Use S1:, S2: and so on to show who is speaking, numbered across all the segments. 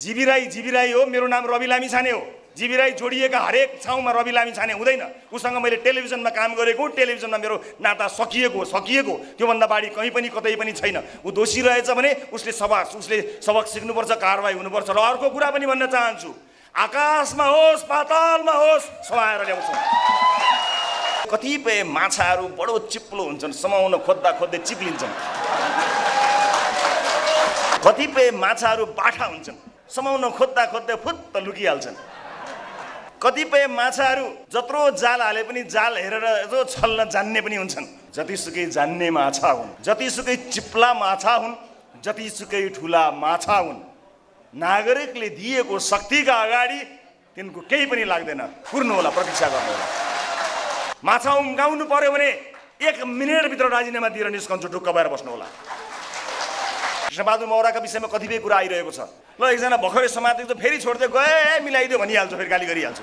S1: GB Rai GB Rai हो मेरो नाम रवि लामी छाने हो। जिबी राई जोडिएका हरेक ठाउँमा रवि लामी छाने हुँदैन। उसँग मैले टेलिभिजनमा काम गरेको टेलिभिजनमा मेरो नाता सकिएको सकिएको। त्योभन्दा बाढी कहीँ पनि कतै पनि छैन। ऊ दोषी रहेछ भने उसले सबक उसले सबक सिक्नुपर्छ कारवाही हुनुपर्छ र अर्को कुरा पनि भन्न चाहन्छु। आकाशमा होस् पातालमा होस् समाएर ल्याउँछौँ। कतिपय माछाहरू बडो चिप्लो हुन्छन् समाउन खोज्दा खोज्दै चिप्लिन्छन्। कतिपय माछाहरू बाठा हुन्छन्। समाउन खोज्दा खोज्दै फुत्त लुकिहाल्छन्। कतिपय माछाहरू जत्रो जाल हाले पनि जाल हेरेर यसो छल्न जान्ने पनि हुन्छन्। जतिसुकै जान्ने माछा हुन् जतिसुकै चिप्ला माछा हुन् जतिसुकै ठुला माछा हुन्। नागरिकले दिएको शक्तिका अगाडि तिनको केही पनि लाग्दैन। कुर्नु होला प्रतीक्षा गर्नु होला। माछा उम्काउनु पर्यो भने एक मिनटभित्र राजीनामा दिएर निस्कन्छु ढुक्क भएर बस्नु होला। कृष्णबहादुर मौराका विषयमा कतिपय कुरा आइरहेको छ। ल एकजना भर्खरै समातेको त फेरि छोड्दै गए मिलाइदियो भनिहाल्छु फेरि गाली गरिहाल्छु।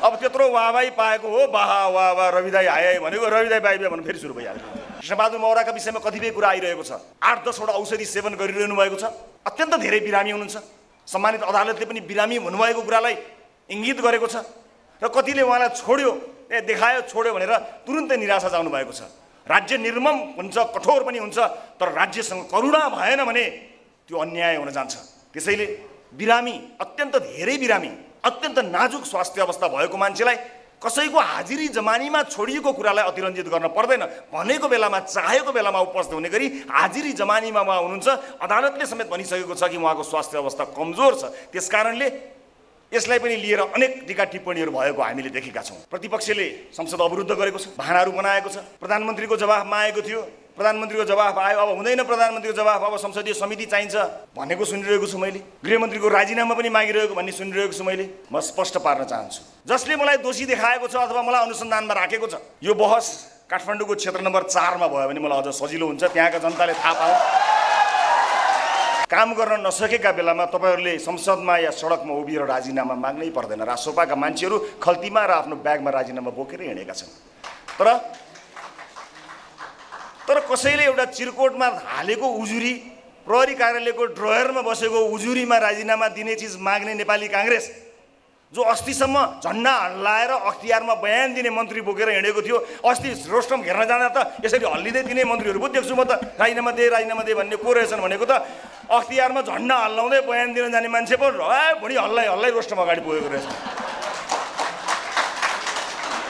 S1: अब त्यत्रो वाहवाही पाएको हो वाह वाह वाह रविदाई आए भनेको रविदाई बाई बाई भन्नु फेरि सुरु भइहाल्छ कृष्णबहादुर मौराका विषयमा कतिपय कुरा आइरहेको छ। आठ दसवटा औषधि सेवन गरिरहनु भएको छ। अत्यन्त धेरै बिरामी हुनुहुन्छ। सम्मानित अदालतले पनि बिरामी हुनुभएको कुरालाई इङ्गित गरेको छ। र कतिले उहाँलाई छोड्यो ए देखायो छोड्यो भनेर तुरुन्तै निराशा जानु भएको छ। राज्य निर्मम हुन्छ कठोर पनि हुन्छ तर राज्यसँग करुणा भएन भने त्यो अन्याय हुन जान्छ। त्यसैले बिरामी अत्यन्त धेरै बिरामी अत्यन्त नाजुक स्वास्थ्य अवस्था भएको मान्छेलाई कसैको हाजिरी जमानीमा छोडिएको कुरालाई अतिरञ्जित गर्न पर्दैन। भनेको बेलामा चाहेको बेलामा उपस्थित हुने गरी हाजिरी जमानीमा उहाँ हुनुहुन्छ। अदालतले समेत भनिसकेको छ कि उहाँको स्वास्थ्य अवस्था कमजोर छ। त्यस कारणले यसलाई पनि लिएर अनेक टीका टिप्पणीहरू भएको हामीले देखेका छौँ। प्रतिपक्षले संसद अवरुद्ध गरेको छ बहानाहरू बनाएको छ प्रधानमन्त्रीको जवाफ मागेको थियो। प्रधानमन्त्रीको जवाफ आयो अब हुँदैन प्रधानमन्त्रीको जवाफ अब संसदीय समिति चाहिन्छ भनेको सुनिरहेको छु मैले। गृहमन्त्रीको राजीनामा पनि मागिरहेको भन्ने सुनिरहेको छु मैले। म स्पष्ट पार्न चाहन्छु। जसले मलाई दोषी देखाएको छ अथवा मलाई अनुसन्धानमा राखेको छ यो बहस काठमाडौँको क्षेत्र नम्बर चारमा भयो भने मलाई अझ सजिलो हुन्छ त्यहाँका जनताले थाहा पाऊ काम गर्न नसकेका बेलामा तपाईँहरूले संसदमा या सडकमा उभिएर राजीनामा माग्नै पर्दैन रासोपाका मान्छेहरू खल्तीमा र आफ्नो ब्यागमा राजीनामा बोकेर हिँडेका छन्। तर तर कसैले एउटा चिरकोटमा हालेको उजुरी प्रहरी कार्यालयको ड्रयरमा बसेको उजुरीमा राजीनामा दिने चिज माग्ने नेपाली काङ्ग्रेस जो अस्तिसम्म झन्डा हल्लाएर अख्तियारमा बयान दिने मन्त्री बोकेर हिँडेको थियो अस्ति रोस्टम घेर्न जाँदा त यसरी हल्लिँदै दिने मन्त्रीहरू पो देख्छु म त। राजीनामा दे राजीनामा दे भन्ने को रहेछन् भनेको त अख्तियारमा झन्डा हल्लाउँदै बयान दिन जाने मान्छे पो ए हल्लाइ हल्लाइ रोस्टम अगाडि पुगेको रहेछ।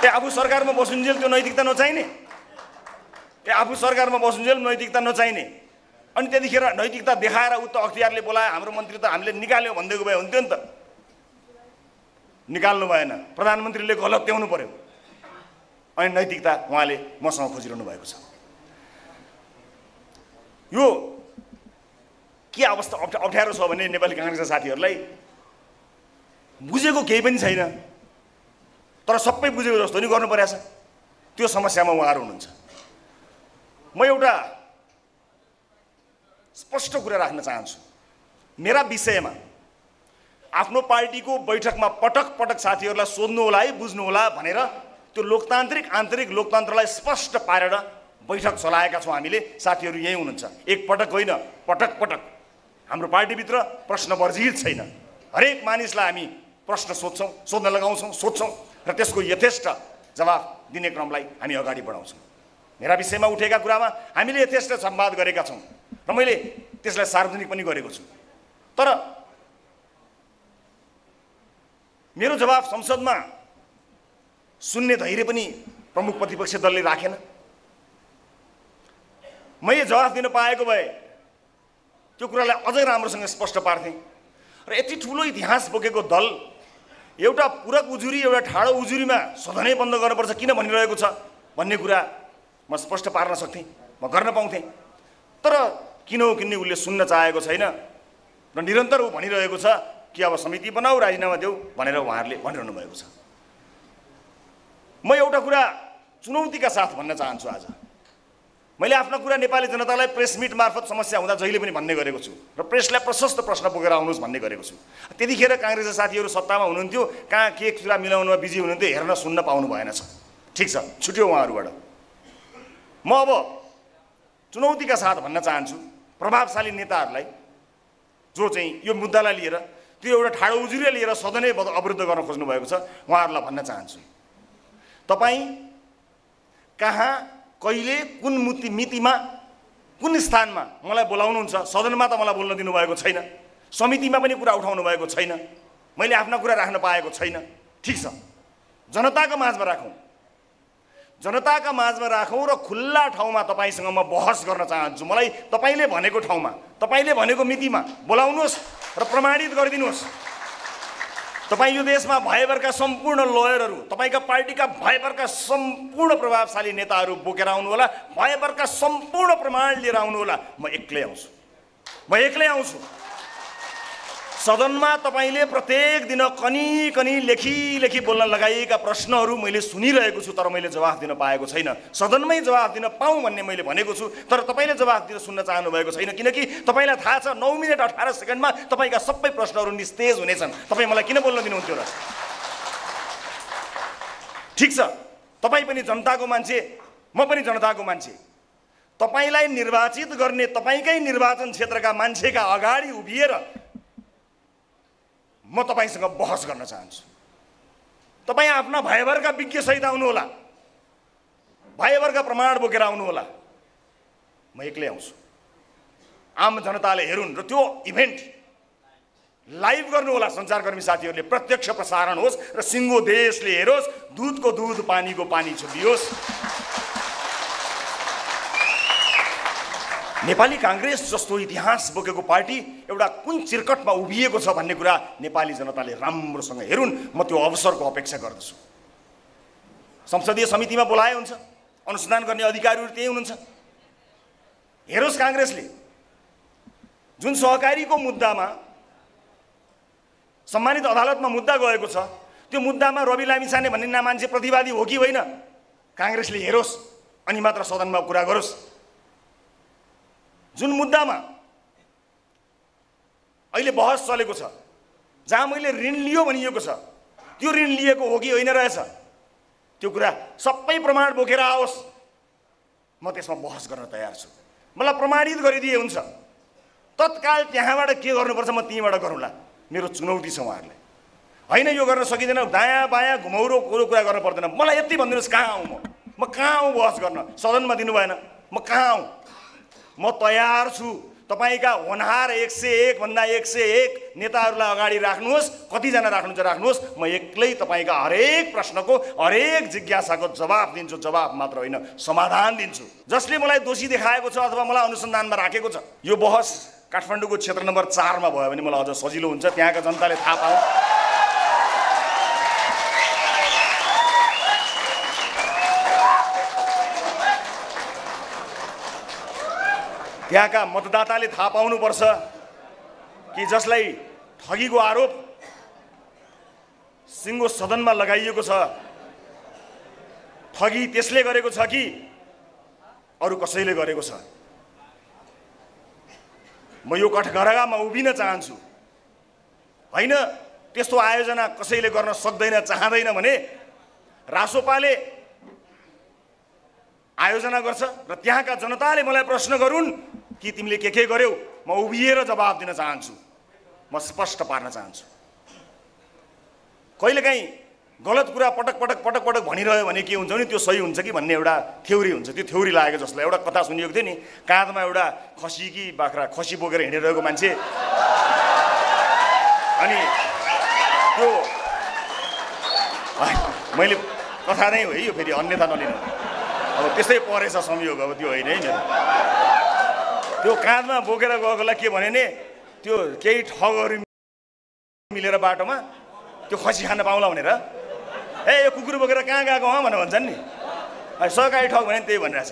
S1: ए आफू सरकारमा बसुन्जेल त्यो नैतिकता नचाहिने। ए आफू सरकारमा बसुन्जेल नैतिकता नचाहिने। अनि त्यतिखेर नैतिकता देखाएर उक्त अख्तियारले बोलायो हाम्रो मन्त्री त हामीले निकाल्यो भनिदिएको भए हुन्थ्यो नि त। निकाल्नु भएन। प्रधानमन्त्रीले गलत्याउनु पर्यो। अनि नैतिकता उहाँले मसँग खोजिरहनु भएको छ। यो के अवस्था अप्ठ्या अप्ठ्यारो छ भने नेपाली काङ्ग्रेसका साथीहरूलाई बुझेको केही पनि छैन। तर सबै बुझेको जस्तो नि गर्नु परेछ। त्यो समस्यामा उहाँहरू हुनुहुन्छ। म एउटा स्पष्ट कुरा राख्न चाहन्छु। मेरा विषयमा आफ्नो पार्टीको बैठकमा पटक पटक साथीहरूलाई सोध्नु होला है बुझ्नु होला भनेर त्यो लोकतान्त्रिक आन्तरिक लोकतन्त्रलाई स्पष्ट पारेर बैठक चलाएका छौँ हामीले। साथीहरू यहीँ हुनुहुन्छ। एक पटक होइन पटक पटक। हाम्रो पार्टीभित्र प्रश्न वर्जित छैन। हरेक मानिसलाई हामी प्रश्न सोध्छौँ सोध्न लगाउँछौँ सोध्छौँ र त्यसको यथेष्ट जवाफ दिने क्रमलाई हामी अगाडि बढाउँछौँ। मेरा विषयमा उठेका कुरामा हामीले यथेष्ट संवाद गरेका छौँ र मैले त्यसलाई सार्वजनिक पनि गरेको छु। तर मेरो जवाब संसदमा सुन्ने धैर्य पनि प्रमुख प्रतिपक्ष दलले राखेन। मैले जवाफ दिन पाएको भए त्यो कुरालाई अझै राम्रोसँग स्पष्ट पार्थेँ र यति ठुलो इतिहास बोकेको दल एउटा पूरक उजुरी एउटा ठाडो उजुरीमा सदनै बन्द गर्नुपर्छ किन भनिरहेको छ भन्ने कुरा म स्पष्ट पार्न सक्थेँ म गर्न पाउँथेँ। तर किन हो किन्ने उसले सुन्न चाहेको छैन र निरन्तर ऊ भनिरहेको छ कि अब समिति बनाऊ राजीनामा देऊ भनेर उहाँहरूले भनिरहनु भएको छ। म एउटा कुरा चुनौतीका साथ भन्न चाहन्छु आज। मैले आफ्ना कुरा नेपाली जनतालाई प्रेस मिट मार्फत समस्या हुँदा जहिले पनि भन्ने गरेको छु र प्रेसलाई प्रशस्त प्रश्न बोकेर आउनुहोस् भन्ने गरेको छु। त्यतिखेर काङ्ग्रेसका साथीहरू सत्तामा हुनुहुन्थ्यो कहाँ के कुरा मिलाउनुमा बिजी हुनुहुन्थ्यो हेर्न सुन्न पाउनु भएन छ। ठिक छ छुट्यो उहाँहरूबाट। म अब चुनौतीका साथ भन्न चाहन्छु प्रभावशाली नेताहरूलाई जो चाहिँ यो मुद्दालाई लिएर त्यो एउटा ठाडो उजुरी लिएर सदनै अवरुद्ध गर्न खोज्नु भएको छ। उहाँहरूलाई भन्न चाहन्छु। तपाईँ कहाँ कहिले कुन मुति मितिमा कुन स्थानमा मलाई बोलाउनुहुन्छ? सदनमा त मलाई बोल्न दिनुभएको छैन। समितिमा पनि कुरा उठाउनु भएको छैन। मैले आफ्ना कुरा राख्न पाएको छैन। ठिक छ। जनताको माझमा राखौँ। जनताका माझमा राखौँ र खुल्ला ठाउँमा तपाईँसँग म बहस गर्न चाहन्छु। मलाई तपाईँले भनेको ठाउँमा तपाईँले भनेको मितिमा बोलाउनुहोस् र प्रमाणित गरिदिनुहोस्। तपाईँ यो देशमा भएभरका सम्पूर्ण लयरहरू तपाईँका पार्टीका भएभरका सम्पूर्ण प्रभावशाली नेताहरू बोकेर आउनुहोला भएभरका सम्पूर्ण प्रमाण लिएर आउनुहोला। म एक्लै आउँछु। म एक्लै आउँछु। सदनमा तपाईँले प्रत्येक दिन कनी कनी लेखी लेखी बोल्न लगाइएका प्रश्नहरू मैले सुनिरहेको छु तर मैले जवाफ दिन पाएको छैन। सदनमै जवाफ दिन पाऊँ भन्ने मैले भनेको छु तर तपाईँले जवाफ दिन सुन्न चाहनु भएको छैन। किनकि तपाईँलाई थाहा छ नौ मिनट अठार सेकेन्डमा तपाईँका सबै प्रश्नहरू निस्तेज हुनेछन्। तपाईँ मलाई किन बोल्न दिनुहुन्थ्यो र? ठिक छ। तपाईँ पनि जनताको मान्छे म पनि जनताको मान्छे। तपाईँलाई निर्वाचित गर्ने तपाईँकै निर्वाचन क्षेत्रका मान्छेका अगाडि उभिएर म तपाईँसँग बहस गर्न चाहन्छु। तपाईँ आफ्ना भयभरका विज्ञसहित आउनुहोला। भयभरका प्रमाण बोकेर आउनुहोला। म एक्लै आउँछु। आम जनताले हेरुन् र त्यो इभेन्ट लाइभ गर्नुहोला सञ्चारकर्मी साथीहरूले। प्रत्यक्ष प्रसारण होस् र सिङ्गो देशले हेरोस् दुधको दुध पानीको पानी छुपियोस्। नेपाली काङ्ग्रेस जस्तो इतिहास बोकेको पार्टी एउटा कुन चिर्कटमा उभिएको छ भन्ने कुरा नेपाली जनताले राम्रोसँग हेरुन्। म त्यो अवसरको अपेक्षा गर्दछु। संसदीय समितिमा बोलाए हुन्छ। अनुसन्धान गर्ने अधिकारीहरू त्यही हुनुहुन्छ। हेरोस् काङ्ग्रेसले। जुन सहकारीको मुद्दामा सम्मानित अदालतमा मुद्दा गएको छ त्यो मुद्दामा रवि लामिछाने भन्ने मान्छे प्रतिवादी हो कि होइन? काङ्ग्रेसले हेरोस्। अनि मात्र सदनमा कुरा गरोस्। जुन मुद्दामा अहिले बहस चलेको छ जहाँ मैले ऋण लियो भनिएको छ त्यो ऋण लिएको हो कि होइन रहेछ? त्यो कुरा सबै प्रमाण बोकेर आओस्। म त्यसमा बहस गर्न तयार छु। मलाई प्रमाणित गरिदिए हुन्छ। तत्काल त्यहाँबाट के गर्नुपर्छ म त्यहीँबाट गरौँला। मेरो चुनौती छ उहाँहरूलाई होइन यो गर्न सकिँदैन। दायाँ बायाँ घुमौरो कुरो कुरा गर्नु पर्दैन। मलाई यति भनिदिनुहोस् कहाँ आउँ म? म कहाँ आउँ बहस गर्न? सदनमा दिनु भएन म कहाँ आउँ? म तयार छु। तपाईँका होनहार एक सय एकभन्दा एक सय एक नेताहरूलाई अगाडि राख्नुहोस् कतिजना राख्नुहुन्छ राख्नुहोस् म एक्लै तपाईँका हरेक प्रश्नको हरेक जिज्ञासाको जवाब दिन्छु जवाब मात्र होइन समाधान दिन्छु। जसले मलाई दोषी देखाएको छ अथवा मलाई अनुसन्धानमा राखेको छ यो बहस काठमाडौँको क्षेत्र नम्बर चारमा भयो भने मलाई अझ सजिलो हुन्छ त्यहाँका जनताले थाहा पाऊ त्यहाँका मतदाताले थाहा पाउनुपर्छ कि जसलाई ठगीको आरोप सिङ्गो सदनमा लगाइएको छ ठगी त्यसले गरेको छ कि अरू कसैले गरेको छ? म यो कठघरामा उभिन चाहन्छु। होइन त्यस्तो आयोजना कसैले गर्न सक्दैन चाहँदैन भने रासोपाले आयोजना गर्छ र त्यहाँका जनताले मलाई प्रश्न गरून् कि तिमीले के के गर्यौ? म उभिएर जवाब दिन चाहन्छु। म स्पष्ट पार्न चाहन्छु। कहिलेकाहीँ गलत कुरा पटक पटक पटक पटक भनिरह्यो भने के हुन्छ भने त्यो सही हुन्छ कि भन्ने एउटा थ्योरी हुन्छ। त्यो थ्योरी लागेको जसलाई एउटा कथा सुनिएको थियो नि काँधमा एउटा खसी कि बाख्रा खसी बोकेर हिँडिरहेको मान्छे। अनि त्यो मैले कथा नै हो है यो फेरि अन्यथा नलिनु। अब त्यस्तै परेछ संयोग अब त्यो होइन है मेरो। त्यो काँधमा बोकेर गएकोलाई के भने नि त्यो केही ठगहरू मिलेर बाटोमा त्यो खसी खान पाउँला भनेर। ए यो कुकुर बोकेर कहाँ गएको हँ भनेर भन्छन् नि। सरकारी ठग भने त्यही भनिरहेछ।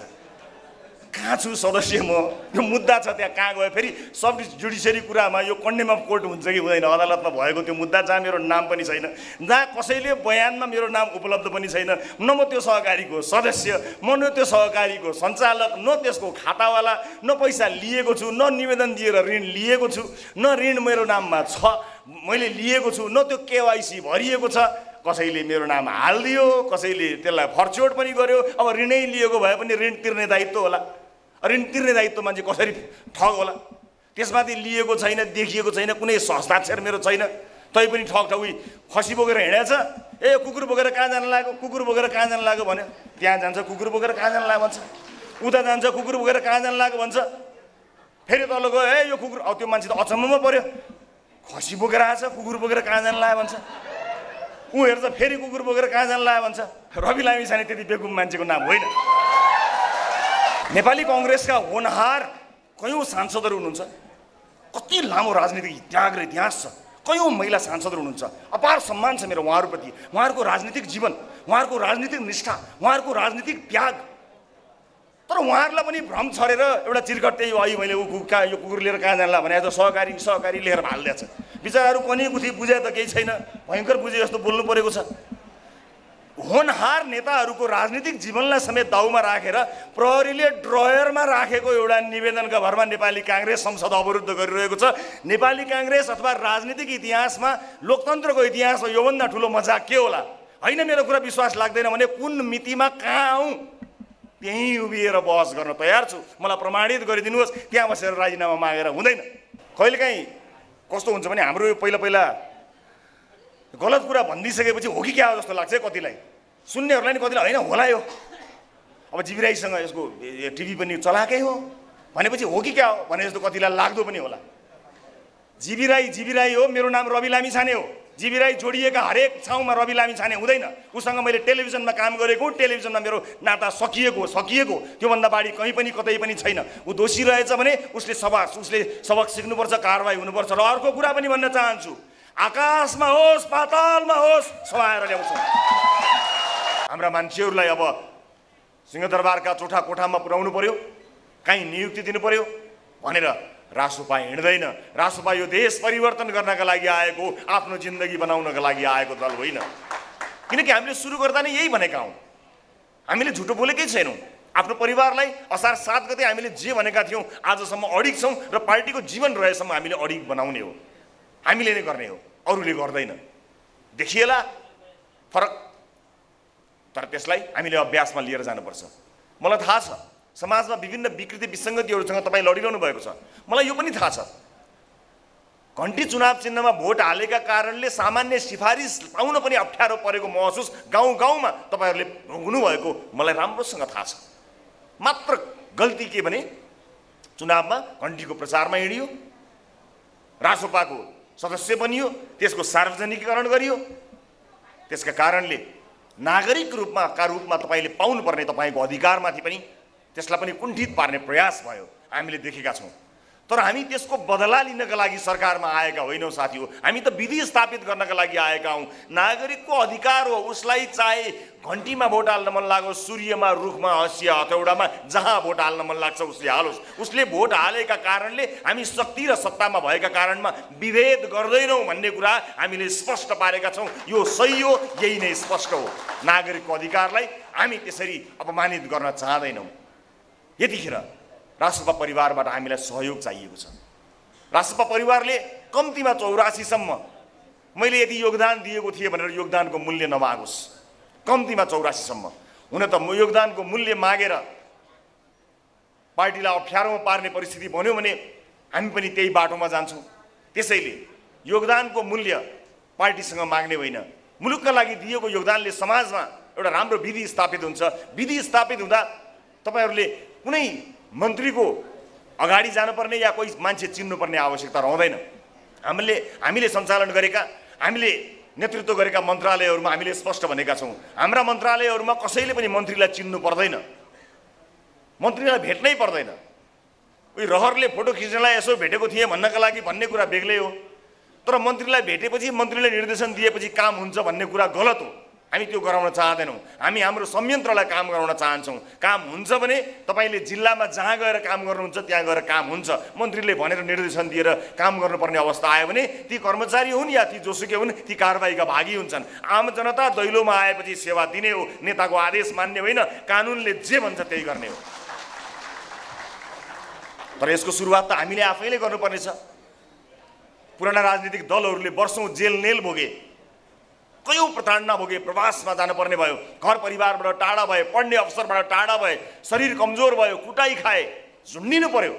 S1: कहाँ छु सदस्य म? यो मुद्दा छ त्यहाँ कहाँ गयो? फेरि सब जुडिसियरी कुरामा यो कन्डेम अफ कोर्ट हुन्छ कि हुँदैन? अदालतमा भएको त्यो मुद्दा जहाँ मेरो नाम पनि छैन। जहाँ कसैले बयानमा मेरो नाम उपलब्ध पनि छैन न म त्यो सहकारीको सदस्य म न त्यो सहकारीको सञ्चालक न त्यसको खातावाला न पैसा लिएको छु न निवेदन दिएर ऋण लिएको छु न ऋण मेरो नाममा छ मैले लिएको छु न त्यो केवाइसी भरिएको छ। कसैले मेरो नाम हालिदियो कसैले त्यसलाई फर्चोट पनि गर्यो अब ऋणै लिएको भए पनि ऋण तिर्ने दायित्व होला। ऋण तिर्ने दायित्व मान्छे कसरी ठग होला? त्यसमाथि लिएको छैन देखिएको छैन कुनै हस्ताक्षर मेरो छैन। तै पनि ठक ठगुई खसी बोकेर हिँडेछ। ए कुकुर बोकेर कहाँ जान लाग्यो? कुकुर बोकेर कहाँ जान लाग्यो भन्यो। त्यहाँ जान्छ कुकुर बोकेर कहाँ जान लाग्यो भन्छ। उता जान्छ कुकुर बोकेर कहाँ जान लाग्यो भन्छ। फेरि तल गयो ए यो कुकुर अब त्यो मान्छे त अचम्ममा पऱ्यो खसी बोकेर आएछ कुकुर बोकेर कहाँ जान लाग्यो भन्छ। ऊ हेर्छ फेरि कुकुर बोकेर कहाँ जान लाग्यो भन्छ। रवि लामी छाने त्यति बेगुम मान्छेको नाम होइन। नेपाली कङ्ग्रेसका होनहार कयौँ सांसदहरू हुनुहुन्छ? कति लामो राजनीतिक त्याग र इतिहास छ? कयौँ महिला सांसदहरू हुनुहुन्छ? अपार सम्मान छ मेरो उहाँहरूप्रति। उहाँहरूको राजनीतिक जीवन उहाँहरूको राजनीतिक निष्ठा उहाँहरूको राजनीतिक त्याग। तर उहाँहरूलाई पनि भ्रम छरेर एउटा चिरकट त्यही अहिले मैले ऊ यो कुकुर लिएर कहाँ जानला भने त सहकारी सहकारी लिएर हालिदिएछ बिचराहरू कनी कुथी बुझे त केही छैन। भयङ्कर बुझे जस्तो बोल्नु परेको छ। होनहार नेताहरूको राजनीतिक जीवनलाई समेत दाउमा राखेर प्रहरीले ड्रयरमा राखेको एउटा निवेदनका भरमा नेपाली काङ्ग्रेस संसद अवरुद्ध गरिरहेको छ। नेपाली काङ्ग्रेस अथवा राजनीतिक इतिहासमा लोकतन्त्रको इतिहासमा योभन्दा ठुलो मजाक के होला? होइन मेरो कुरा विश्वास लाग्दैन भने कुन मितिमा कहाँ आउँ? त्यहीँ उभिएर बहस गर्न तयार छु। मलाई प्रमाणित गरिदिनुहोस्। त्यहाँ बसेर राजीनामा मागेर हुँदैन। कहिलेकाहीँ कस्तो हुन्छ भने हाम्रो पहिला पहिला गलत कुरा भनिदिइसकेपछि हो कि क्या हो जस्तो लाग्छ है कतिलाई? सुन्नेहरूलाई नि कतिलाई होइन होला यो। अब जिबिराईसँग यसको टिभी पनि चलाएकै हो। भनेपछि हो कि क्या हो? भने जस्तो कतिलाई लाग्दो पनि होला। जिबिराई जिबिराई हो मेरो नाम रवि लामी छाने हो। जिबिराई जोडिएका हरेक ठाउँमा रवि लामी छाने हुँदैन। उसँग मैले टेलिभिजनमा काम गरेको टेलिभिजनमा मेरो नाता सकिएको सकिएको। त्योभन्दा बाढी कहीँ पनि कतै पनि छैन। ऊ दोषी रहेछ भने उसले सबक उसले सबक सिक्नुपर्छ कारवाही हुनुपर्छ। र अर्को कुरा पनि भन्न चाहन्छु। आकाशमा होस् पातालमा होस् समाएर ल्याउँछौँ। हाम्रा मान्छेहरूलाई अब सिंहदरबारका चोठा कोठामा पुर्याउनु पर्यो काहीँ नियुक्ति दिनु पर्यो भनेर रासोपा हिँड्दैन। रासोपा यो देश परिवर्तन गर्नका लागि आएको आफ्नो जिन्दगी बनाउनका लागि आएको दल होइन। किनकि हामीले सुरु गर्दा नै यही भनेका हौँ। हामीले झुटो बोलेकै छैनौँ। आफ्नो परिवारलाई असार सात गते हामीले जे भनेका थियौँ आजसम्म अडिक छौँ र पार्टीको जीवन रहेसम्म हामीले अडिक बनाउने हो। हामीले नै गर्ने हो। अरूले गर्दैन। देखिएला? फरक। तर त्यसलाई हामीले अभ्यासमा लिएर जानुपर्छ। मलाई थाहा छ समाजमा विभिन्न विकृति विसङ्गतिहरूसँग तपाईँ लडिरहनु भएको छ। मलाई यो पनि थाहा छ। घन्टी चुनाव चिन्हमा भोट हालेका कारणले सामान्य सिफारिस पाउन पनि अप्ठ्यारो परेको महसुस गाउँ गाउँमा तपाईँहरूले हुनुभएको मलाई राम्रोसँग थाहा छ। मात्र गल्ती के भने चुनावमा घन्टीको प्रचारमा हिँडियो। रासोपाको सदस्य बनियो त्यसको सार्वजनिकीकरण गरियो। त्यसका कारणले नागरिक रूपमा का रूपमा तपाईँले पाउनुपर्ने तपाईँको अधिकारमाथि पनि त्यसलाई पनि कुण्ठित पार्ने प्रयास भयो। हामीले देखेका छौँ। तर हामी त्यसको बदला लिनका लागि सरकारमा आएका होइनौँ साथी हो। हामी त विधि स्थापित गर्नका लागि आएका हौँ। नागरिकको अधिकार हो उसलाई चाहे घन्टीमा भोट हाल्न मन लागोस् सूर्यमा रुखमा हँसिया हथौडामा जहाँ भोट हाल्न मन लाग्छ उसले हालोस्। उसले भोट हालेका कारणले हामी शक्ति र सत्तामा भएका कारणमा विभेद गर्दैनौँ भन्ने कुरा हामीले स्पष्ट पारेका छौँ। यो सही हो यही नै स्पष्ट हो। नागरिकको अधिकारलाई हामी त्यसरी अपमानित गर्न चाहँदैनौँ। यतिखेर राष्ट्रपा परिवारबाट हामीलाई सहयोग चाहिएको छ। राष्ट्रपा परिवारले कम्तीमा चौरासीसम्म मैले यदि योगदान दिएको थिएँ भनेर योगदानको मूल्य नमागोस्। कम्तीमा चौरासीसम्म। हुन त म योगदानको मूल्य मागेर पार्टीलाई अप्ठ्यारोमा पार्ने परिस्थिति भन्यो भने हामी पनि त्यही बाटोमा जान्छौँ। त्यसैले योगदानको मूल्य पार्टीसँग माग्ने होइन। मुलुकका लागि दिएको योगदानले समाजमा एउटा राम्रो विधि स्थापित हुन्छ। विधि स्थापित हुँदा तपाईँहरूले कुनै मन्त्रीको अगाडि जानुपर्ने या कोही मान्छे चिन्नुपर्ने आवश्यकता रहँदैन। हामीले हामीले सञ्चालन गरेका हामीले नेतृत्व गरेका मन्त्रालयहरूमा हामीले स्पष्ट भनेका छौँ। हाम्रा मन्त्रालयहरूमा कसैले पनि मन्त्रीलाई चिन्नु पर्दैन। मन्त्रीलाई भेट्नै पर्दैन। उयो रहरले फोटो खिच्नलाई यसो भेटेको थिएँ भन्नका लागि भन्ने कुरा बेग्लै हो। तर मन्त्रीलाई भेटेपछि मन्त्रीले निर्देशन दिएपछि काम हुन्छ भन्ने कुरा गलत हो। हामी त्यो गराउन चाहँदैनौँ। हामी हाम्रो संयन्त्रलाई काम गराउन चाहन्छौँ। काम हुन्छ भने तपाईँले जिल्लामा जहाँ गएर काम गर्नुहुन्छ त्यहाँ गएर काम हुन्छ। मन्त्रीले भनेर निर्देशन दिएर काम गर्नुपर्ने अवस्था आयो भने ती कर्मचारी हुन् या ती जोसुकै हुन् ती कारवाहीका भागी हुन्छन्। आम जनता दैलोमा आएपछि सेवा दिने हो नेताको आदेश मान्ने होइन कानुनले जे भन्छ त्यही गर्ने हो। तर यसको सुरुवात त हामीले आफैले गर्नुपर्नेछ। पुराना राजनीतिक दलहरूले वर्षौँ जेल नेल भोगे। कयौँ प्रताडना भोगे प्रवासमा जानुपर्ने भयो घर परिवारबाट टाढा भए पढ्ने अवसरबाट टाढा भए शरीर कमजोर भयो कुटाइ खाए झुन्डिनु पर्यो।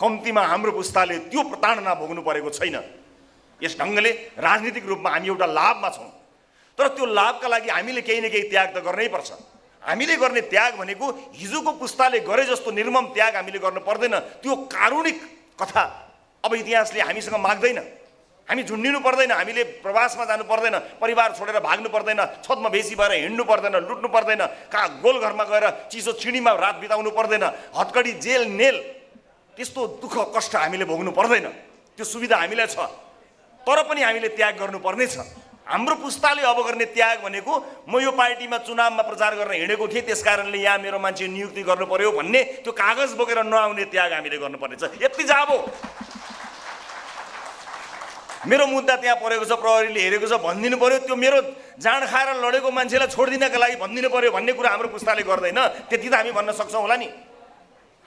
S1: कम्तीमा हाम्रो पुस्ताले त्यो प्रताडना भोग्नु परेको छैन। यस ढङ्गले राजनीतिक रूपमा हामी एउटा लाभमा छौँ। तर त्यो लाभका लागि हामीले केही न केही त्याग त गर्नै पर्छ। हामीले गर्ने त्याग भनेको हिजोको पुस्ताले गरे जस्तो निर्मम त्याग हामीले गर्नु पर्दैन। त्यो कारुणिक कथा अब इतिहासले हामीसँग माग्दैन। हामी झुन्डिनु पर्दैन हामीले प्रवासमा जानु पर्दैन परिवार छोडेर भाग्नु पर्दैन छतमा बेसी भएर हिँड्नु पर्दैन लुट्नु पर्दैन कहाँ गोलघरमा गएर चिसो छिडीमा रात बिताउनु पर्दैन हत्कडी जेल नेल त्यस्तो दुःख कष्ट हामीले भोग्नु पर्दैन। त्यो सुविधा हामीलाई छ। तर पनि हामीले त्याग गर्नुपर्नेछ। हाम्रो पुस्ताले अब गर्ने त्याग भनेको म यो पार्टीमा चुनावमा प्रचार गर्न हिँडेको थिएँ त्यस कारणले यहाँ मेरो मान्छे नियुक्ति गर्नु पर्यो भन्ने त्यो कागज बोकेर नआउने त्याग हामीले गर्नुपर्नेछ। यति जाबो। मेरो मुद्दा त्यहाँ परेको छ प्रहरीले हेरेको छ भनिदिनु पऱ्यो त्यो मेरो जाँड खाएर लडेको मान्छेलाई छोडिदिनका लागि भनिदिनु पऱ्यो भन्ने कुरा हाम्रो पुस्ताले गर्दैन। त्यति त हामी भन्न सक्छौँ होला नि।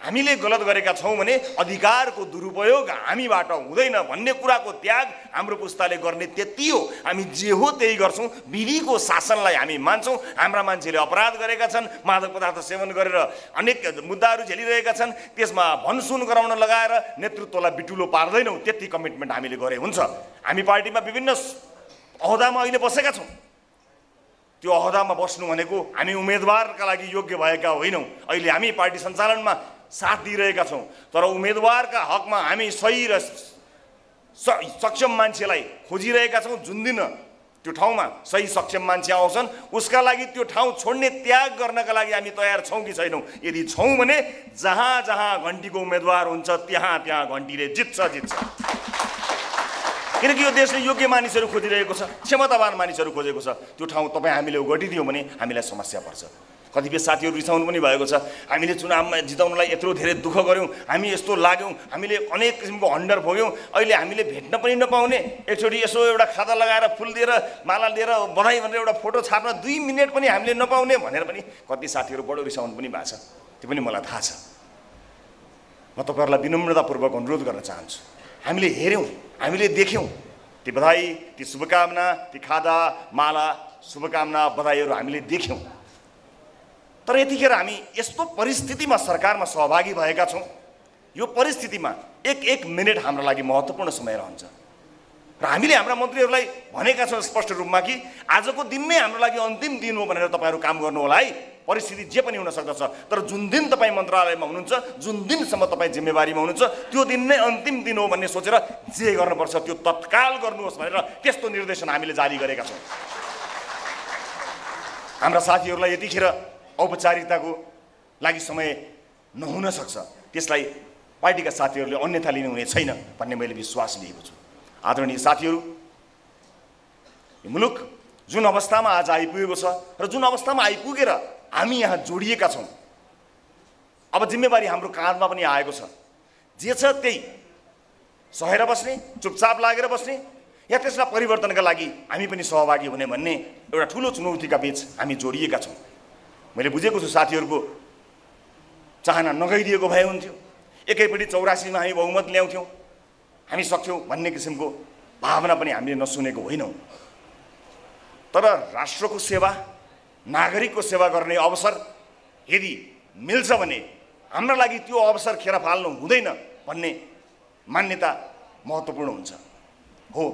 S1: हामीले गलत गरेका छौँ भने अधिकारको दुरुपयोग हामीबाट हुँदैन भन्ने कुराको त्याग हाम्रो पुस्ताले गर्ने त्यति हो। हामी जे हो त्यही गर्छौँ। विधिको शासनलाई हामी मान्छौँ। हाम्रा मान्छेले अपराध गरेका छन् मादक पदार्थ सेवन गरेर अनेक मुद्दाहरू झेलिरहेका छन्। त्यसमा भनसुन गराउन लगाएर नेतृत्वलाई बिटुलो पार्दैनौँ। त्यति कमिटमेन्ट हामीले गरे हुन्छ। हामी पार्टीमा विभिन्न अहदामा अहिले बसेका छौँ। त्यो अहदामा बस्नु भनेको हामी उम्मेदवारका लागि योग्य भएका होइनौँ। अहिले हामी पार्टी सञ्चालनमा साथ दिइरहेका छौँ। तर उम्मेदवारका हकमा हामी सही र सक्षम मान्छेलाई खोजिरहेका छौँ जुन दिन त्यो ठाउँमा सही सक्षम मान्छे आउँछन् उसका लागि त्यो ठाउँ छोड्ने त्याग गर्नका लागि हामी तयार छौँ कि छैनौँ? यदि छौँ भने जहाँ जहाँ घन्टीको उम्मेदवार हुन्छ त्यहाँ त्यहाँ घन्टीले जित्छ जित्छ। किनकि यो देशले योग्य मानिसहरू खोजिरहेको छ क्षमतावान मानिसहरू खोजेको छ। त्यो ठाउँ तपाईँ हामीले घटिदियो भने हामीलाई समस्या पर्छ। कतिपय साथीहरू रिसाउनु पनि भएको छ। हामीले चुनावमा जिताउनलाई यत्रो धेरै दुःख गऱ्यौँ हामी यस्तो लाग्यौँ हामीले अनेक किसिमको हन्डर भोग्यौँ अहिले हामीले भेट्न पनि नपाउने। एकचोटि यसो एउटा खाता लगाएर फुल दिएर माला दिएर बधाई भनेर एउटा फोटो छाप्न दुई मिनट पनि हामीले नपाउने भनेर पनि कति साथीहरू बडो रिसाउनु पनि भएको छ। त्यो पनि मलाई थाहा छ। म तपाईँहरूलाई विनम्रतापूर्वक अनुरोध गर्न चाहन्छु। हामीले हेऱ्यौँ हामीले देख्यौँ। ती बधाई ती शुभकामना ती खादा माला शुभकामना बधाईहरू हामीले देख्यौँ। तर यतिखेर हामी यस्तो परिस्थितिमा सरकारमा सहभागी भएका छौँ। यो परिस्थितिमा एक एक मिनट हाम्रो लागि महत्त्वपूर्ण समय रहन्छ। र हामीले हाम्रा मन्त्रीहरूलाई भनेका छौँ स्पष्ट रूपमा कि आजको दिन नै हाम्रो लागि अन्तिम दिन हो भनेर तपाईँहरू काम गर्नु होला है। परिस्थिति जे पनि हुन सक्दछ तर जुन दिन तपाईँ मन्त्रालयमा हुनुहुन्छ जुन दिनसम्म तपाईँ जिम्मेवारीमा हुनुहुन्छ त्यो दिन नै अन्तिम दिन हो भन्ने सोचेर जे गर्नुपर्छ त्यो तत्काल गर्नुहोस् भनेर त्यस्तो निर्देशन हामीले जारी गरेका छौँ। हाम्रा साथीहरूलाई यतिखेर औपचारिकताको लागि समय नहुन सक्छ। त्यसलाई पार्टीका साथीहरूले अन्यथा लिनुहुने छैन भन्ने मैले विश्वास लिएको छु। आदरणीय साथीहरू मुलुक जुन अवस्थामा आज आइपुगेको छ र जुन अवस्थामा आइपुगेर हामी यहाँ जोडिएका छौँ अब जिम्मेवारी हाम्रो काँधमा पनि आएको छ। जे छ त्यही। सहेर बस्ने चुपचाप लागेर बस्ने या त्यसलाई परिवर्तनका लागि हामी पनि सहभागी हुने भन्ने एउटा ठुलो चुनौतीका बिच हामी जोडिएका छौँ। मैले बुझेको छु साथीहरूको चाहना नगइदिएको भए हुन्थ्यो। एकैपट्टि चौरासीमा हामी बहुमत ल्याउँथ्यौँ। हामी सक्थ्यौँ भन्ने किसिमको भावना पनि हामीले नसुनेको होइनौँ। तर राष्ट्रको सेवा नागरिकको सेवा गर्ने अवसर यदि मिल्छ भने हाम्रो लागि त्यो अवसर खेर फाल्नु हुँदैन भन्ने मान्यता महत्त्वपूर्ण हुन्छ। हो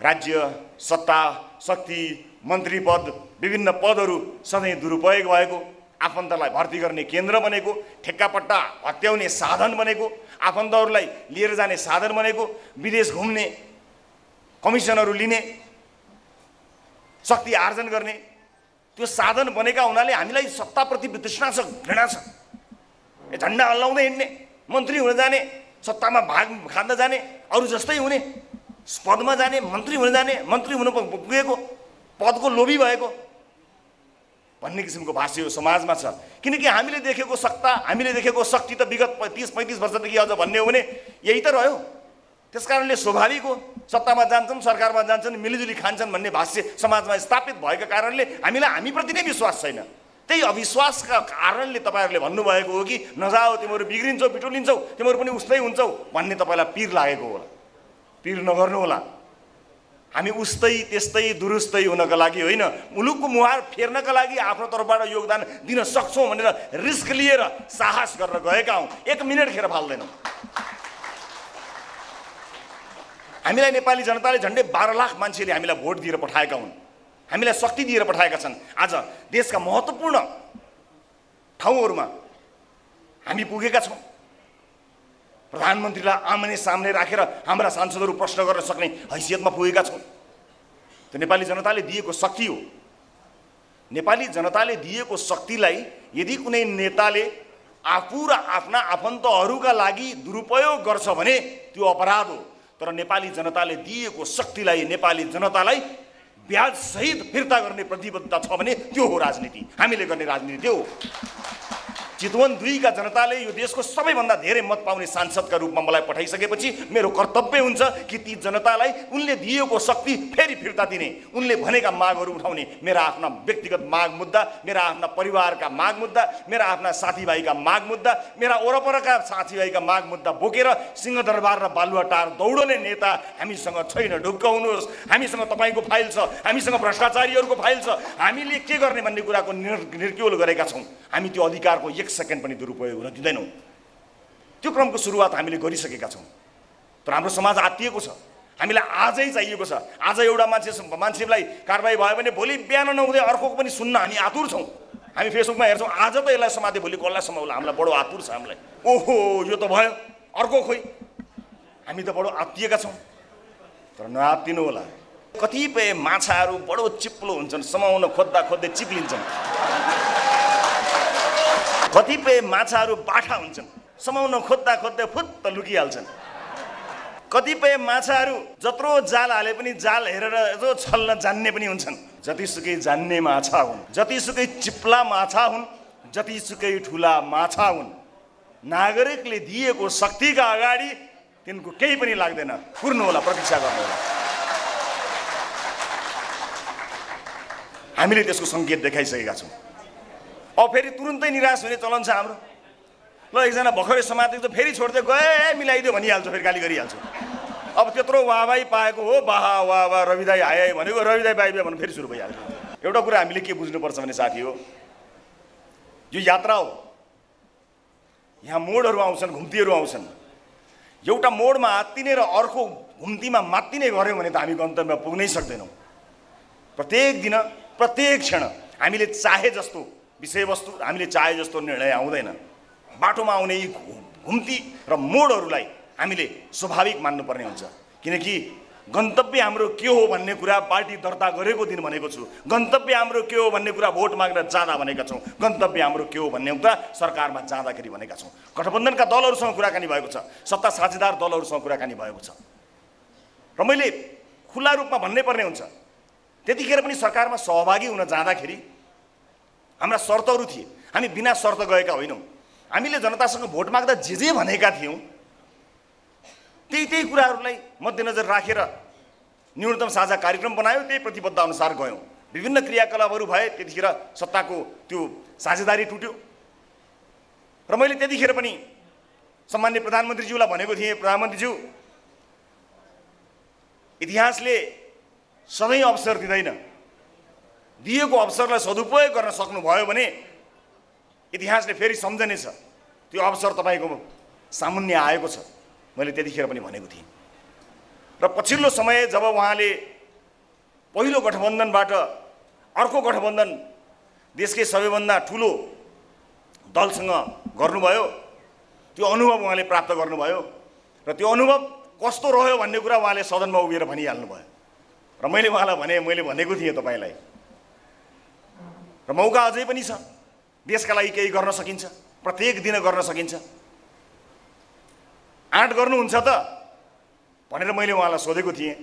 S1: राज्य सत्ता शक्ति मन्त्री पद विभिन्न पदहरू सधैँ दुरुपयोग भएको आफन्तलाई भर्ती गर्ने केन्द्र बनेको ठेक्कापट्टा हत्याउने साधन बनेको आफन्तहरूलाई लिएर जाने साधन बनेको विदेश घुम्ने कमिसनहरू लिने शक्ति आर्जन गर्ने त्यो साधन बनेका हुनाले हामीलाई सत्ताप्रति वितृष्णा छ घृणा छ। झन्डा हल्लाउँदै हिँड्ने मन्त्री हुन जाने सत्तामा भाग खाँदा जाने अरू जस्तै हुने पदमा जाने मन्त्री हुन जाने मन्त्री हुन पुगेको पदको लोभी भएको। भन्ने किसिमको भाष्य यो समाजमा छ। किनकि हामीले देखेको सत्ता हामीले देखेको शक्ति त विगत तिस पैँतिस वर्षदेखि अझ भन्ने हो भने यही त रह्यो। त्यस कारणले स्वाभाविक हो सत्तामा जान्छन् सरकारमा जान्छन् मिलिजुली खान्छन् भन्ने भाष्य समाजमा स्थापित भएको कारणले हामीलाई हामीप्रति नै विश्वास छैन। त्यही अविश्वासका कारणले तपाईँहरूले भन्नुभएको हो कि नजाऊ तिमीहरू बिग्रिन्छौ बिटुलिन्छौ तिमीहरू पनि उस्तै हुन्छौ भन्ने तपाईँलाई पिर लागेको होला। पिर नगर्नु होला। हामी उस्तै त्यस्तै दुरुस्तै हुनका लागि होइन मुलुकको मुहार फेर्नका लागि आफ्नो तर्फबाट योगदान दिन सक्छौँ भनेर रिस्क लिएर साहस गरेर गएका हौँ। एक मिनट खेर फाल्दैनौँ। हामीलाई नेपाली जनताले झन्डै बाह्र लाख मान्छेले हामीलाई भोट दिएर पठाएका हुन्। हामीलाई शक्ति दिएर पठाएका छन्। आज देशका महत्त्वपूर्ण ठाउँहरूमा हामी पुगेका छौँ। प्रधानमन्त्रीलाई आमने सामने राखेर हाम्रा सांसदहरू प्रश्न गर्न सक्ने हैसियतमा पुगेका छौँ। त्यो नेपाली जनताले दिएको शक्ति हो। नेपाली जनताले दिएको शक्तिलाई यदि कुनै नेताले आफू र आफ्ना आफन्तहरूका लागि दुरुपयोग गर्छ भने त्यो अपराध हो। तर नेपाली जनताले दिएको शक्तिलाई नेपाली जनतालाई ब्याजसहित फिर्ता गर्ने प्रतिबद्धता छ भने त्यो हो राजनीति। हामीले गर्ने राजनीति त्यो हो। चितवन दुईका जनताले यो देशको सबैभन्दा धेरै मत पाउने सांसदका रूपमा मलाई पठाइसकेपछि मेरो कर्तव्य हुन्छ कि ती जनतालाई उनले दिएको शक्ति फेरि फिर्ता दिने उनले भनेका मागहरू उठाउने। मेरा आफ्ना व्यक्तिगत माग मुद्दा मेरा आफ्ना परिवारका माग मुद्दा मेरा आफ्ना साथीभाइका माग मुद्दा मेरा वरपरका साथीभाइका माग मुद्दा बोकेर सिंहदरबार र बालुवाटार दौडने नेता हामीसँग छैन। ढुक्क हुनुहोस्। हामीसँग तपाईँको फाइल छ। हामीसँग भ्रष्टाचारीहरूको फाइल छ। हामीले के गर्ने भन्ने कुराको निर्क्योल गरेका छौँ। हामी त्यो अधिकारको एक सेकेन्ड पनि दुरुपयोग हुन दिँदैनौँ। त्यो क्रमको सुरुवात हामीले गरिसकेका छौँ। तर हाम्रो समाज आत्तिएको छ। हामीलाई आजै चाहिएको छ। आज एउटा मान्छे मान्छेलाई कारवाही भयो भने भोलि बिहान नहुँदै अर्कोको पनि सुन्न हामी आतुर छौँ। हामी फेसबुकमा हेर्छौँ आज त यसलाई समाते भोलि कसलाई समाउला हामीलाई बडो आतुर छ हामीलाई। ओहो यो त भयो। अर्को खोइ। हामी त बडो आत्तिएका छौँ। तर नआत्तिनु होला। कतिपय माछाहरू बडो चिप्लो हुन्छन् समाउन खोज्दा खोज्दै चिप्लिन्छन्। कतिपय माछाहरू बाठा हुन्छन्। समाउन खोज्दा खोज्दै फुत्त लुकिहाल्छन्। कतिपय माछाहरू जत्रो जाल हाले पनि जाल हेरेर जो छल्न जान्ने पनि हुन्छन्। जतिसुकै जान्ने माछा हुन् जतिसुकै चिप्ला माछा हुन् जतिसुकै ठुला माछा हुन्। नागरिकले दिएको शक्तिका अगाडि तिनको केही पनि लाग्दैन। कुर्नु होला प्रतीक्षा गर्नु होला। हामीले त्यसको सङ्केत देखाइसकेका छौँ। अब फेरि तुरुन्तै निराश हुने चलन छ हाम्रो। ल एकजना भर्खरै समातेको त फेरि छोड्दै गए मिलाइदियो भनिहाल्छु फेरि गाली गरिहाल्छु। अब त्यत्रो वाहवाही पाएको हो बाहा वाह वाह रविदाई आए भनेको रविदाई बाई भन्नु फेरि सुरु भइहाल्छ। एउटा कुरा हामीले के बुझ्नुपर्छ भने साथी हो यो यात्रा हो। यहाँ मोडहरू आउँछन् घुम्तीहरू आउँछन्। एउटा मोडमा आत्तिने र अर्को घुम्तीमा मात्तिने गऱ्यौँ भने त हामी गन्तव्यमा पुग्नै सक्दैनौँ। प्रत्येक दिन प्रत्येक क्षण हामीले चाहे जस्तो विषयवस्तु हामीले चाहे जस्तो निर्णय आउँदैन। बाटोमा आउने यी घुम्ती र मोडहरूलाई हामीले स्वाभाविक मान्नुपर्ने हुन्छ। किनकि गन्तव्य हाम्रो के हो भन्ने कुरा पार्टी दर्ता गरेको दिन भनेको छु। गन्तव्य हाम्रो के हो भन्ने कुरा भोट माग्न जाँदा भनेका छौँ। गन्तव्य हाम्रो के हो भन्ने कुरा सरकारमा जाँदाखेरि भनेका छौँ। गठबन्धनका दलहरूसँग कुराकानी भएको छ। सत्ता साझेदार दलहरूसँग कुराकानी भएको छ। र मैले खुल्ला रूपमा भन्नै पर्ने हुन्छ। त्यतिखेर पनि सरकारमा सहभागी हुन जाँदाखेरि हाम्रा शर्तहरू थिए। हामी बिना शर्त गएका होइनौँ। हामीले जनतासँग भोट माग्दा जे जे भनेका थियौँ। त्यही त्यही कुराहरूलाई मध्यनजर राखेर न्यूनतम साझा कार्यक्रम बनायो त्यही प्रतिबद्ध अनुसार गयौँ। विभिन्न क्रियाकलापहरू भए त्यतिखेर सत्ताको त्यो साझेदारी टुट्यो। र मैले त्यतिखेर पनि सामान्य प्रधानमन्त्रीज्यूलाई भनेको थिएँ प्रधानमन्त्रीज्यू इतिहासले सधैँ अवसर दिँदैन। दिएको अवसरलाई सदुपयोग गर्न सक्नुभयो भने इतिहासले फेरि सम्झनेछ। त्यो अवसर तपाईँको सामुन्य आएको छ। मैले त्यतिखेर पनि भनेको थिएँ। र पछिल्लो समय जब उहाँले पहिलो गठबन्धनबाट अर्को गठबन्धन देशकै सबैभन्दा ठुलो दलसँग गर्नुभयो त्यो अनुभव उहाँले प्राप्त गर्नुभयो र त्यो अनुभव कस्तो रह्यो भन्ने कुरा उहाँले सदनमा उभिएर भनिहाल्नुभयो। र मैले उहाँलाई भने मैले भनेको थिएँ तपाईँलाई र मौका अझै पनि छ। देशका लागि केही गर्न सकिन्छ। प्रत्येक दिन गर्न सकिन्छ। आँट गर्नुहुन्छ त भनेर मैले उहाँलाई सोधेको थिएँ।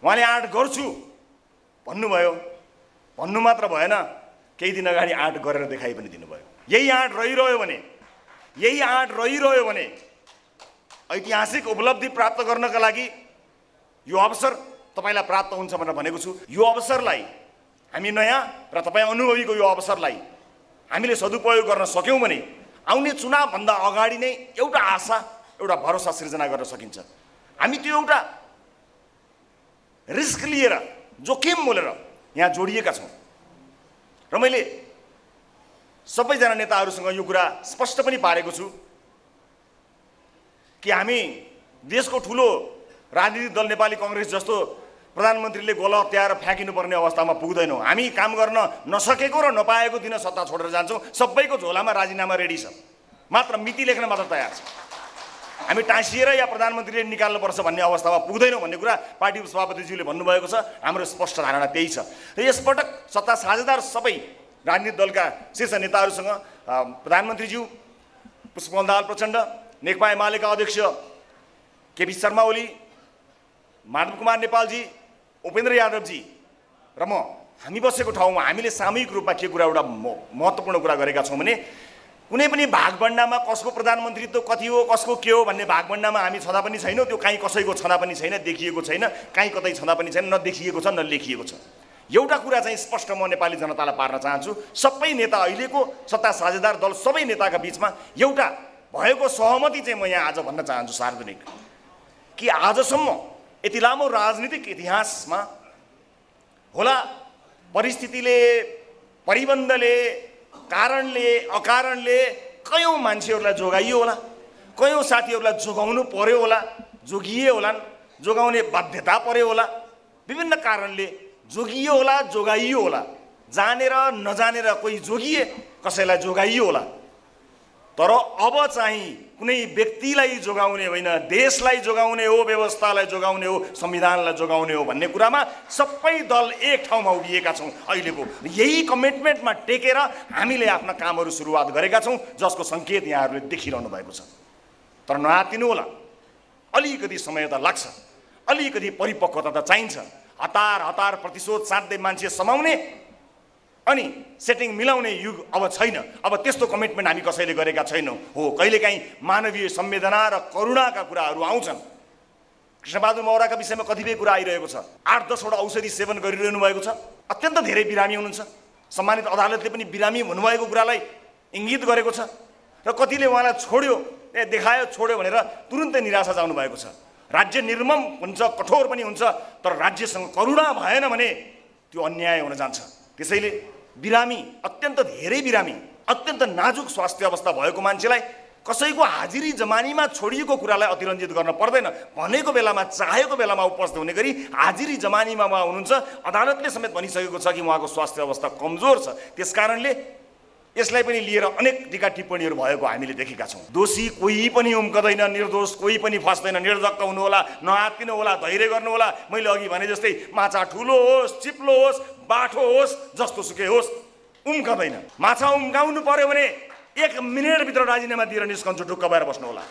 S1: उहाँले आँट गर्छु भन्नुभयो। भन्नु मात्र भएन केही दिन अगाडि आँट गरेर देखाइ पनि दिनुभयो। यही आँट रहिरह्यो भने यही आँट रहिरह्यो भने ऐतिहासिक उपलब्धि प्राप्त गर्नका लागि यो अवसर तपाईँलाई प्राप्त हुन्छ भनेर भनेको छु। यो अवसरलाई हामी नयाँ र तपाईँ अनुभवीको यो अवसरलाई हामीले सदुपयोग गर्न सक्यौँ भने आउने चुनावभन्दा अगाडि नै एउटा आशा एउटा भरोसा सिर्जना गर्न सकिन्छ। हामी त्यो एउटा रिस्क लिएर जोखिम मोलेर यहाँ जोडिएका छौँ। र मैले सबैजना नेताहरूसँग यो कुरा स्पष्ट पनि पारेको छु कि हामी देशको ठुलो राजनीतिक दल नेपाली कङ्ग्रेस जस्तो प्रधानमन्त्रीले गोल हत्याएर फ्याँकिनुपर्ने अवस्थामा पुग्दैनौँ। हामी काम गर्न नसकेको र नपाएको दिन सत्ता छोडेर जान्छौँ। सबैको झोलामा राजीनामा रेडी छ। मात्र मिति लेख्न मात्र तयार छ। हामी टाँसिएर या प्रधानमन्त्रीले निकाल्नुपर्छ भन्ने अवस्थामा पुग्दैनौँ भन्ने कुरा पार्टी सभापतिज्यूले भन्नुभएको छ। हाम्रो स्पष्ट धारणा त्यही छ। र यसपटक सत्ता साझेदार सबै राजनीतिक दलका शीर्ष नेताहरूसँग प्रधानमन्त्रीज्यू पुष्पकमल दाहाल प्रचण्ड नेकपा एमालेका अध्यक्ष केपी शर्मा ओली माधव कुमार नेपालजी उपेन्द्र यादवजी र म हामी बसेको ठाउँमा हामीले सामूहिक रूपमा के कुरा एउटा महत्त्वपूर्ण कुरा गरेका छौँ भने कुनै पनि भागभण्डामा कसको प्रधानमन्त्रीत्व कति हो कसको के हो भन्ने भागभण्डामा हामी छँदा पनि छैनौँ त्यो काहीँ कसैको छँदा पनि छैन देखिएको छैन काहीँ कतै छँदा पनि छैन नदेखिएको छ न लेखिएको छ। एउटा कुरा चाहिँ स्पष्ट म नेपाली जनतालाई पार्न चाहन्छु सबै नेता अहिलेको सत्ता साझेदार दल सबै नेताका बिचमा एउटा भएको सहमति चाहिँ म यहाँ आज भन्न चाहन्छु सार्वजनिक। कि आजसम्म यति लामो राजनीतिक इतिहासमा होला परिस्थितिले परिबन्धले कारणले अकारणले कयौँ मान्छेहरूलाई जोगाइयो होला कयौँ साथीहरूलाई जोगाउनु पर्यो होला जोगिए होलान् जोगाउने बाध्यता पर्यो होला विभिन्न कारणले जोगियो होला जोगाइयो होला जानेर नजानेर कोही जोगिए कसैलाई जोगाइयो होला। तर अब चाहिँ कुनै व्यक्तिलाई जोगाउने होइन देशलाई जोगाउने हो व्यवस्थालाई जोगाउने हो संविधानलाई जोगाउने हो भन्ने कुरामा सबै दल एक ठाउँमा उभिएका छौँ अहिलेको। यही कमिटमेन्टमा टेकेर हामीले आफ्ना कामहरू सुरुवात गरेका छौँ जसको सङ्केत यहाँहरूले देखिरहनु भएको छ। तर नआतिनु होला। अलिकति समय त लाग्छ। अलिकति परिपक्वता त चाहिन्छ। हतार हतार प्रतिशोध साध्दै मान्छे समाउने अनि सेटिङ मिलाउने युग अब छैन। अब त्यस्तो कमिटमेन्ट हामी कसैले गरेका छैनौँ। हो कहिलेकाहीँ मानवीय संवेदना र करुणाका कुराहरू आउँछन्। कृष्णबहादुर मौराका विषयमा कतिपय कुरा आइरहेको छ। आठ दसवटा औषधि सेवन गरिरहनु भएको छ। अत्यन्त धेरै बिरामी हुनुहुन्छ। सम्मानित अदालतले पनि बिरामी हुनुभएको कुरालाई इङ्गित गरेको छ। र कतिले उहाँलाई छोड्यो ए देखायो छोड्यो भनेर तुरुन्तै निराशा जानु भएको छ। राज्य निर्मम हुन्छ कठोर पनि हुन्छ तर राज्यसँग करुणा भएन भने त्यो अन्याय हुन जान्छ। त्यसैले बिरामी अत्यन्त धेरै बिरामी अत्यन्त नाजुक स्वास्थ्य अवस्था भएको मान्छेलाई कसैको हाजिरी जमानीमा छोडिएको कुरालाई अतिरञ्जित गर्न पर्दैन। भनेको बेलामा चाहेको बेलामा उपस्थित हुने गरी हाजिरी जमानीमा उहाँ हुनुहुन्छ। अदालतले समेत भनिसकेको छ कि उहाँको स्वास्थ्य अवस्था कमजोर छ। त्यस कारणले यसलाई पनि लिएर अनेक टिका टिप्पणीहरू भएको हामीले देखेका छौँ। दोषी कोही पनि उम्कदैन निर्दोष कोही पनि फस्दैन निर्धक्क हुनुहोला नआत्तिनु होला धैर्य गर्नुहोला मैले अघि भने जस्तै माछा ठुलो होस् चिप्लो होस् बाठो होस् जस्तो सुकै होस् उम्कदैन। माछा उम्काउनु पर्यो भने एक मिनटभित्र राजीनामा दिएर निस्कन्छु ढुक्क भएर बस्नु होला